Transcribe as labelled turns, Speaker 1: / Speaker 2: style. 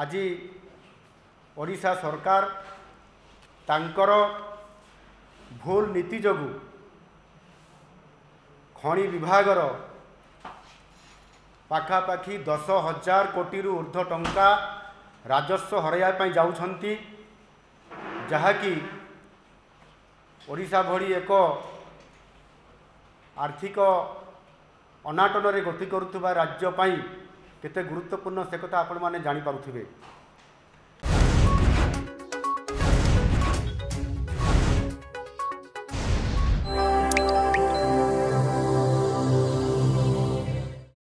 Speaker 1: ଆଜି ଓଡ଼ିଶା ସରକାର ତାଙ୍କର ଭୁଲ ନୀତି ଯୋଗୁଁ ଖଣି ବିଭାଗର ପାଖାପାଖି ଦଶ ହଜାର କୋଟିରୁ ଉର୍ଦ୍ଧ୍ୱ ଟଙ୍କା ରାଜସ୍ୱ ହରାଇବା ପାଇଁ ଯାଉଛନ୍ତି ଯାହାକି ଓଡ଼ିଶା ଭଳି ଏକ ଆର୍ଥିକ ଅନାଟନରେ ଗତି କରୁଥିବା ରାଜ୍ୟ ପାଇଁ କେତେ ଗୁରୁତ୍ୱପୂର୍ଣ୍ଣ ସେ କଥା ଆପଣମାନେ ଜାଣିପାରୁଥିବେ